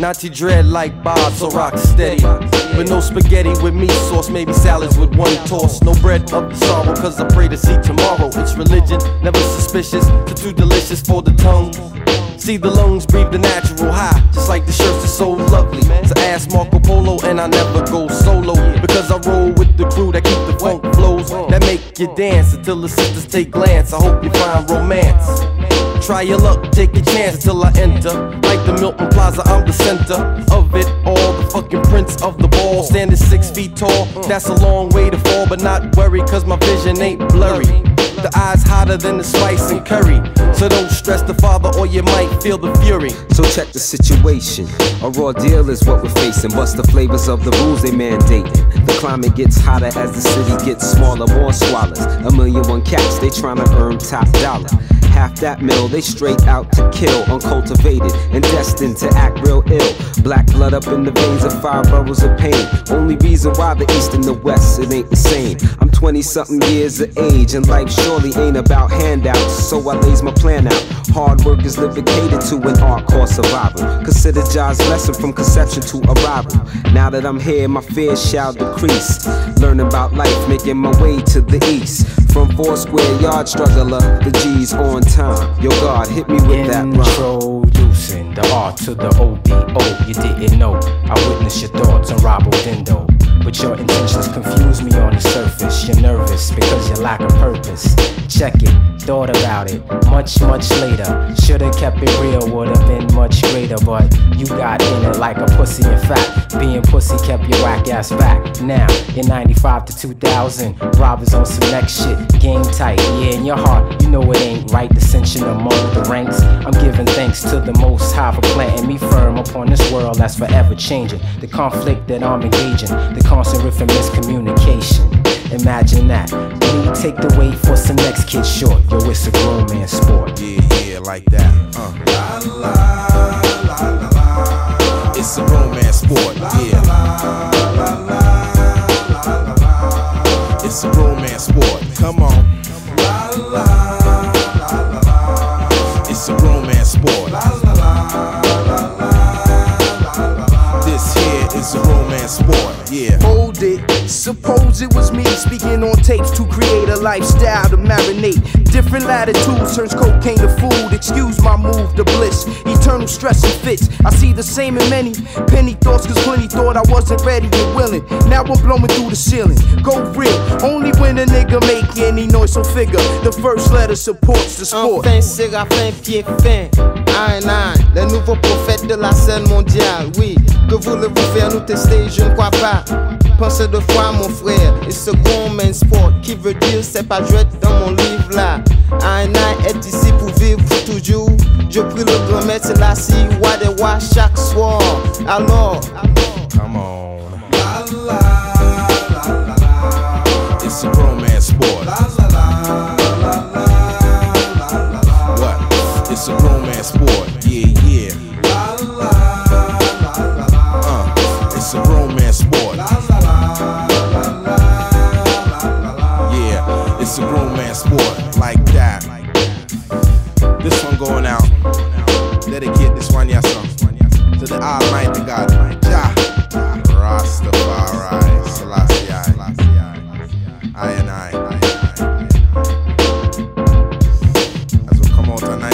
Natty dread like Bob, so rock steady. But no spaghetti with meat sauce, maybe salads with one toss. No bread of sorrow, cause I pray to see tomorrow. It's religion, never suspicious, too, too delicious for the tongue. See the lungs breathe the natural high, just like the shirts are so lovely. To ask Marco Polo, and I never go solo because I roll you dance until the sisters take glance. I hope you find romance. Try your luck, take a chance until I enter. Like the Milton Plaza, I'm the center of it all. The fucking prince of the ball, standing six feet tall. That's a long way to fall, but not worry, cause my vision ain't blurry. The eyes hotter than the spice and curry. So don't stress the father, or you might feel the fury. So check the situation. A raw deal is what we're facing. Bust the flavors of the rules they mandating. The climate gets hotter as the city gets smaller. More swallows. A million one caps, they tryna earn top dollar half that mill, they straight out to kill, uncultivated and destined to act real ill. Black blood up in the veins of five boroughs of pain. Only reason why the east and the west, it ain't the same. I'm 20 something years of age, and life surely ain't about handouts, so I lays my plan out. Hard work is living catered to an art core survival. Consider Jah's lesson from conception to arrival. Now that I'm here, my fears shall decrease. Learning about life, making my way to the east. From four square yard struggler, the G's on time. Yo, God, hit me with that rhyme. Introducing the R to the OBO. You didn't know. I witnessed your thoughts on Robo Dindo. But your intentions confuse me on the surface. You're nervous because you lack a purpose. Check it, thought about it much, much later. Should've kept it real, would've been much greater. But you got in it like a pussy. In fact, being pussy kept your whack ass back. Now, in 95 to 2000, robbers on some next shit. Game tight, yeah, in your heart, you know it ain't right. Dissension among the ranks. I'm giving thanks to the Most High for planting me firm upon this world that's forever changing. The conflict that I'm engaging, the constant riff and miscommunication. Imagine that. We take the weight for some next kid short. Yo, it's a grown man sport. Yeah, yeah, like that. Uh. La, la, la, it's a grown man sport. Yeah. It's a man sport. Come on. Suppose it was me speaking on tapes to create a lifestyle to marinate. Different latitudes turns cocaine to food. Excuse my move to bliss. Eternal stress and fits. I see the same in many penny thoughts, cause plenty thought I wasn't ready and willing. Now I'm blowing through the ceiling. Go real. Only when a nigga make any noise, so figure. The first letter supports the sport. Enfin, Séraphin, pied fin. Aïe, aïe, le nouveau prophète de la scène mondiale. Oui, que voulez-vous faire nous tester? Je ne crois pas. Pensez deux fois, mon frère. Et ce grand man sport qui veut dire c'est pas jouet dans mon livre là. Aïe, est ici pour vivre toujours. Je prie le grand maître là, si, wa de wa chaque soir. Alors, Come on. It's a grown man sport. transport like that. This one going out. Dedicate this one, yes, sir. To the Almighty God, Jah. Rastafari, Selassie, I and I. As we come out tonight.